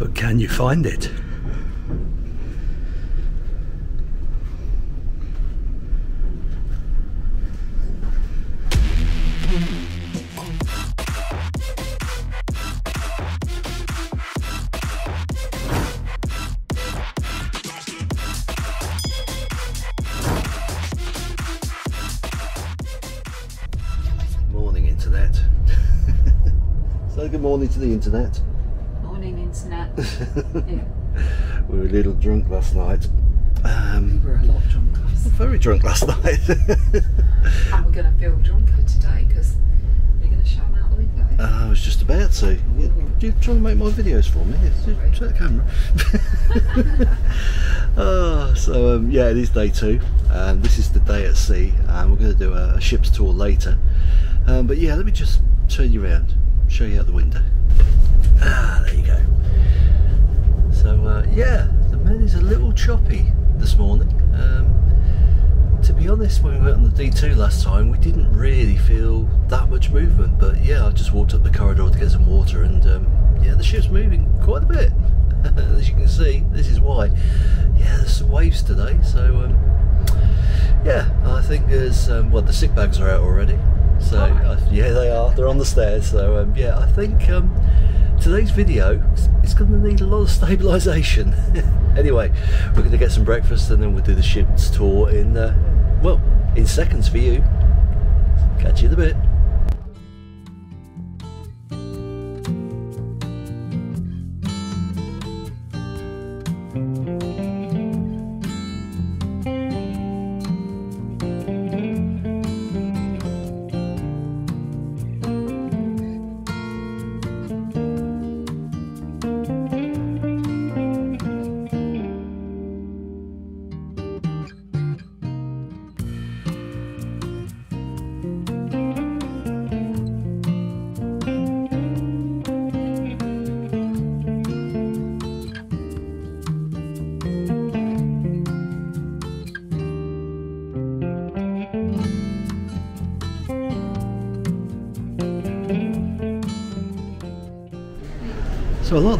But can you find it? Morning, internet. so, good morning to the internet. Yeah, We were a little drunk last night. Um, we were a lot drunk last night. very drunk last night. And we're going to feel drunker today because we're going to show them out the window. I was just about to. You, you trying to make my videos for me? Sorry. Check the camera. oh, so um, yeah, it is day two, and this is the day at sea, and we're going to do a, a ship's tour later. Um, but yeah, let me just turn you around, show you out the window. Ah, there you go. So uh, yeah, the Med is a little choppy this morning. Um, to be honest, when we went on the D2 last time, we didn't really feel that much movement. But yeah, I just walked up the corridor to get some water, and um, yeah, the ship's moving quite a bit. As you can see, this is why. Yeah, there's some waves today, so um, yeah, I think there's um, well, the sick bags are out already. So uh, yeah, they are. They're on the stairs. So um, yeah, I think um, today's video is- going to need a lot of stabilisation. anyway, we're going to get some breakfast and then we'll do the ship's tour in uh, well in seconds for you. Catch you in a bit.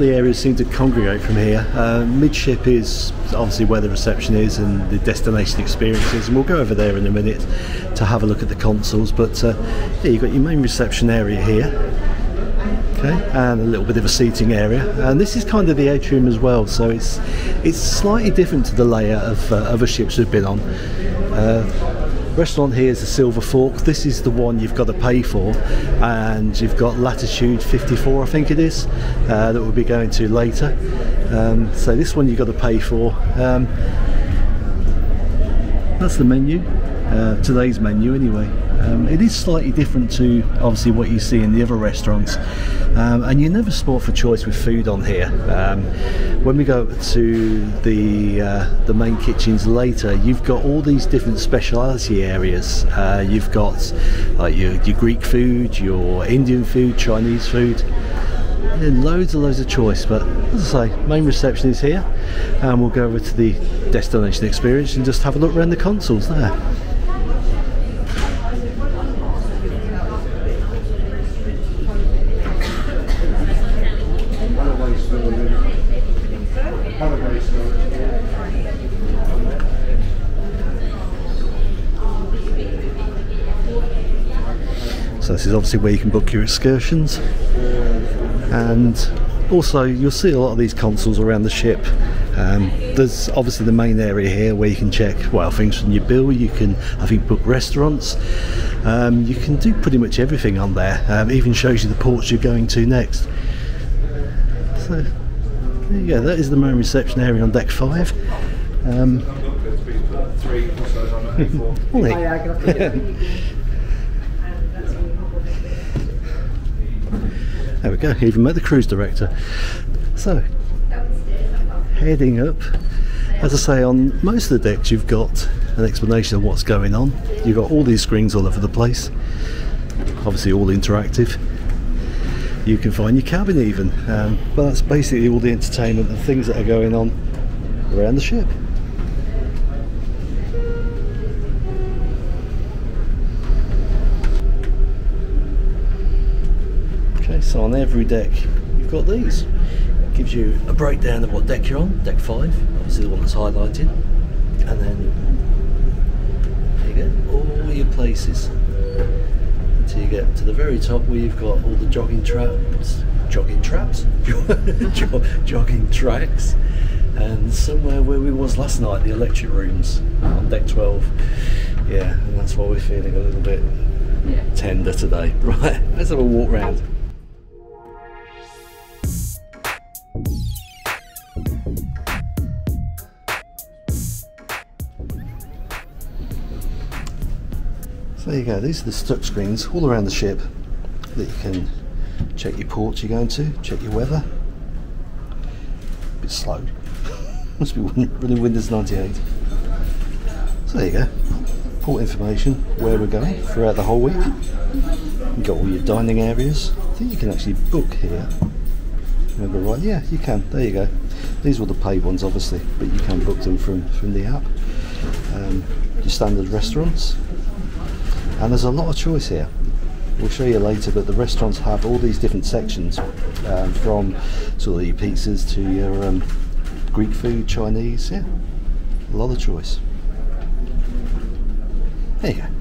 The areas seem to congregate from here. Uh, midship is obviously where the reception is and the destination experiences, and we'll go over there in a minute to have a look at the consoles. But uh, yeah, you've got your main reception area here, okay, and a little bit of a seating area, and this is kind of the atrium as well. So it's it's slightly different to the layout of uh, other ships we've been on. Uh, restaurant here is the Silver Fork. This is the one you've got to pay for, and you've got latitude 54, I think it is, uh, that we'll be going to later. Um, so this one you've got to pay for. Um, that's the menu, uh, today's menu anyway. Um, it is slightly different to obviously what you see in the other restaurants, um, and you never sport for choice with food on here. Um, when we go to the uh, the main kitchens later, you've got all these different speciality areas. Uh, you've got like your, your Greek food, your Indian food, Chinese food. Loads and loads of choice, but as I say, main reception is here, and we'll go over to the destination experience and just have a look around the consoles there. So this is obviously where you can book your excursions, and also you'll see a lot of these consoles around the ship. Um, there's obviously the main area here where you can check well things from your bill. You can I think book restaurants. Um, you can do pretty much everything on there. Um, even shows you the ports you're going to next. So there you go. That is the main reception area on deck five. Um. There we go, even met the cruise director. So, heading up, as I say, on most of the decks you've got an explanation of what's going on. You've got all these screens all over the place, obviously all interactive. You can find your cabin even, um, but that's basically all the entertainment and things that are going on around the ship. Okay, so on every deck you've got these. gives you a breakdown of what deck you're on, deck 5, obviously the one that's highlighted. And then there you go, all your places. You get to the very top where you've got all the jogging traps, jogging traps? Jo- jogging tracks. And somewhere where we was last night, the electric rooms on deck 12. Yeah, and that's why we're feeling a little bit Yeah. tender today. Right, let's have a walk round. You go, these are the touch screens all around the ship that you can check your ports you're going to, check your weather. bit slow. Must be running Windows 98. So there you go. Port information, where we're going throughout the whole week. You've got all your dining areas. I think you can actually book here. Remember right? Yeah, you can. There you go. These were the paid ones, obviously, but you can book them from from the app. Um, your standard restaurants, and there's a lot of choice here. We'll show you later, but the restaurants have all these different sections, um, from sort of your pizzas to your um, Greek food, Chinese. Yeah, a lot of choice. There you go.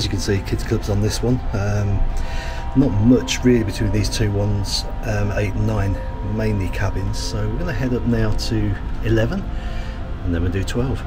As you can see, kids clubs on this one. Um, not much really between these two ones, um, 8 and 9, mainly cabins. So we're going to head up now to 11 and then we'll do 12.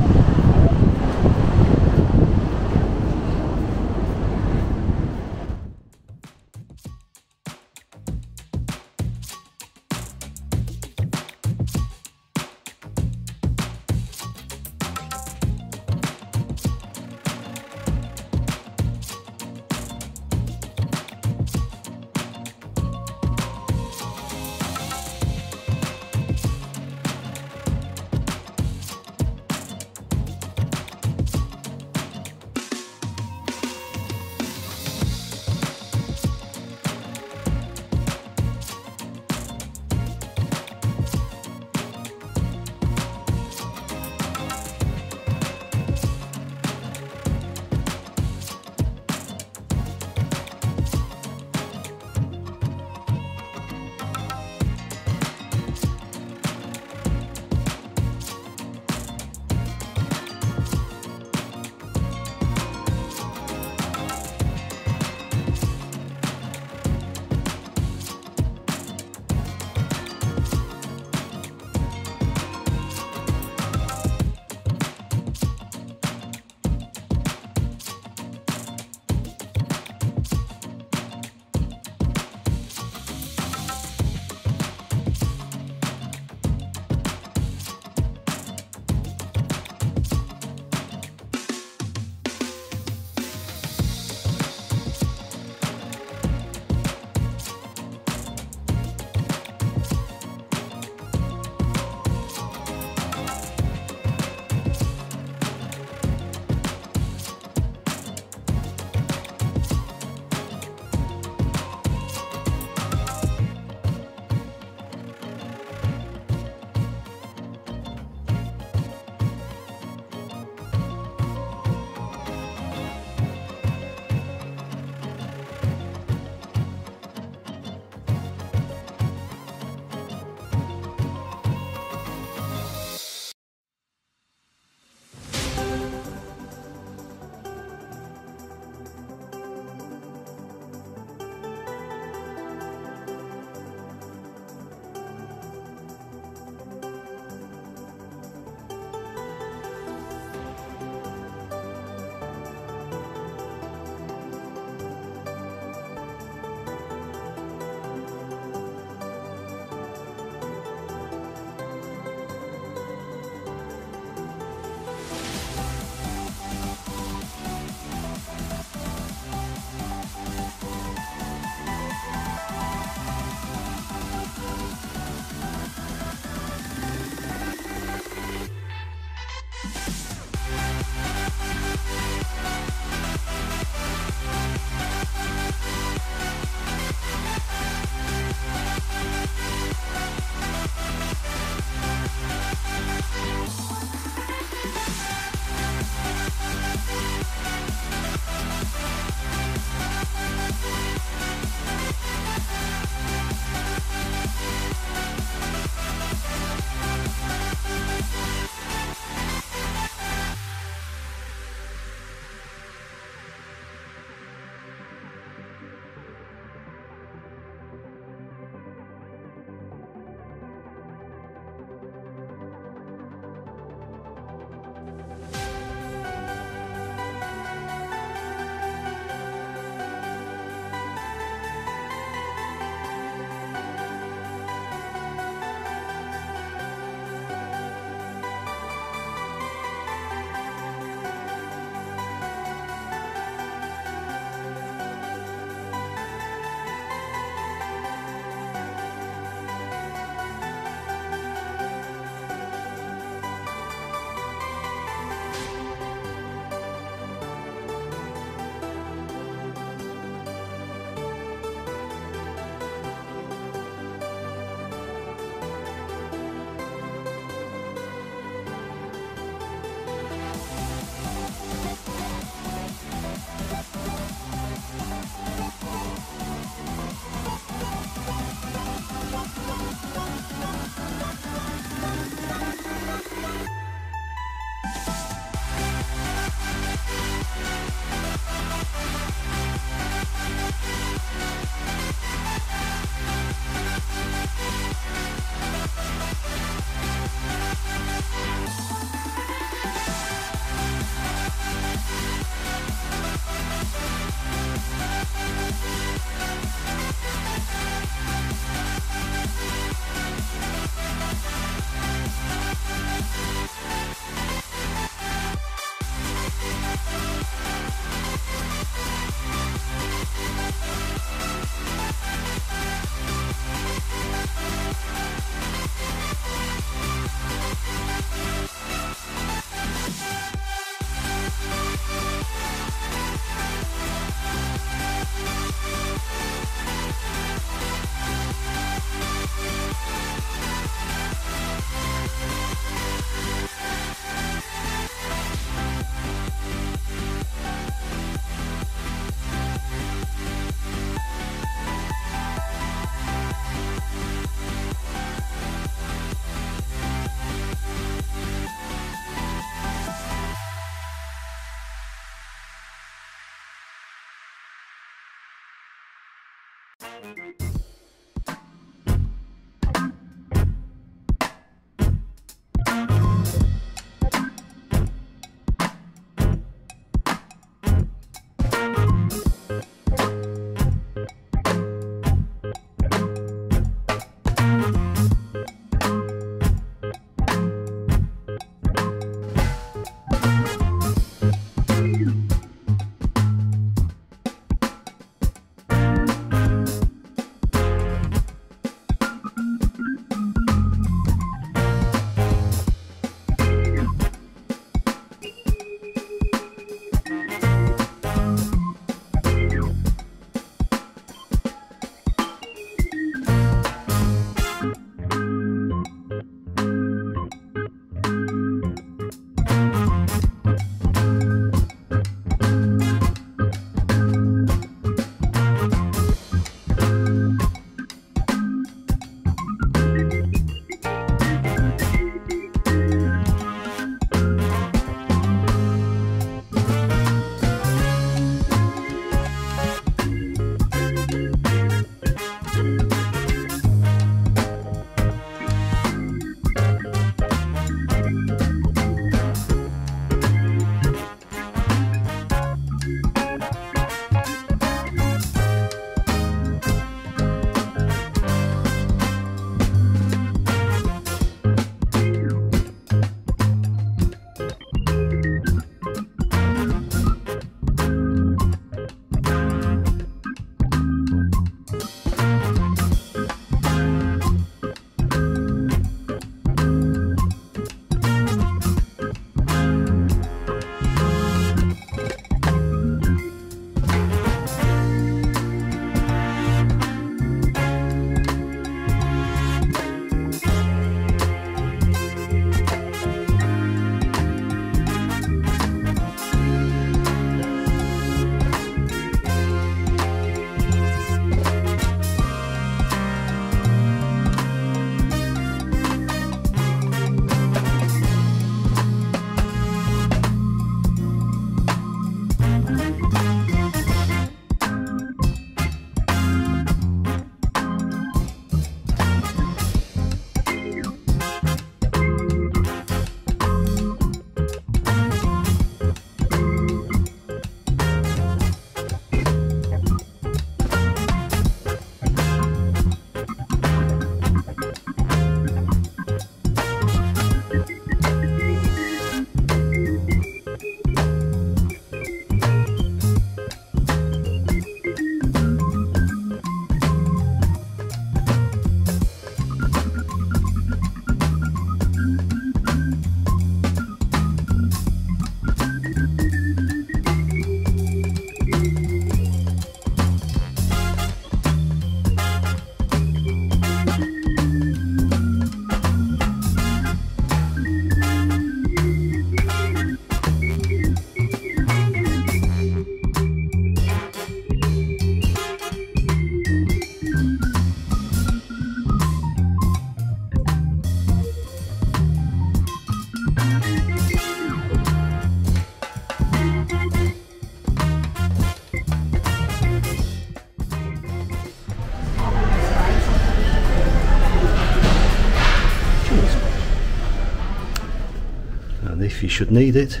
Should need it.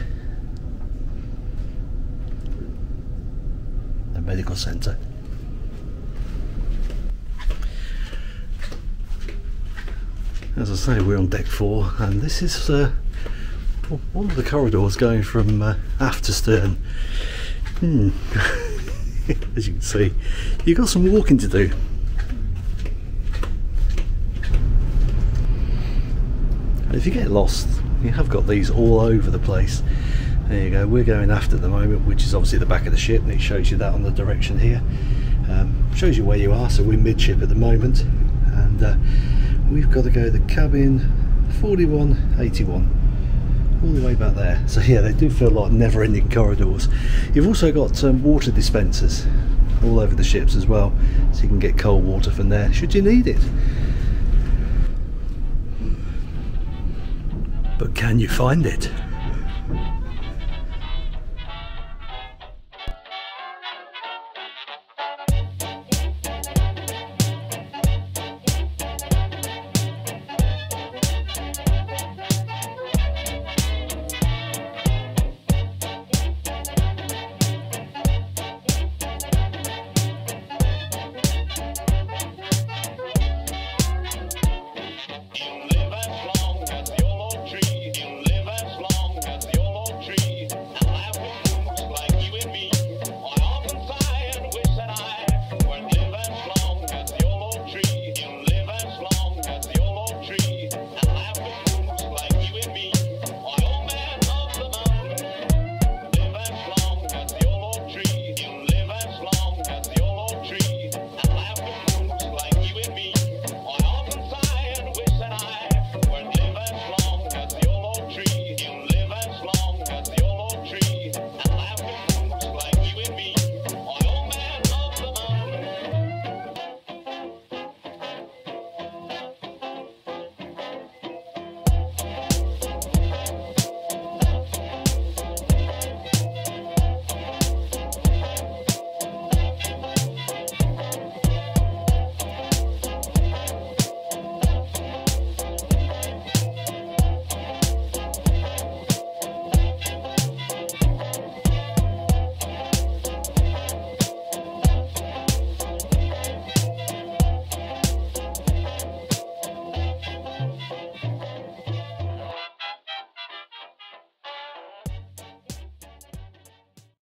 The medical centre as I say we're on deck four and this is uh, one of the corridors going from uh, aft to stern. Hmm. as you can see you've got some walking to do. And if you get lost you have got these all over the place. There you go. We're going aft at the moment which is obviously the back of the ship and it shows you that on the direction here. Um, shows you where you are so we're midship at the moment. And uh, we've got to go to the cabin 4181 all the way back there. So yeah they do feel like never-ending corridors. You've also got um, water dispensers all over the ships as well so you can get cold water from there should you need it but can you find it